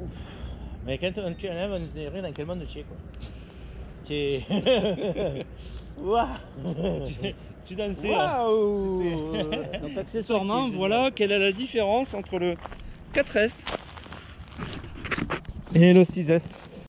Ouf. Mais quand on, tu enlèves, on se dirait dans quel monde tu es quoi. Tu es. Waouh tu, tu dansais. Waouh Donc accessoirement, voilà quelle est la différence entre le 4S et le 6S.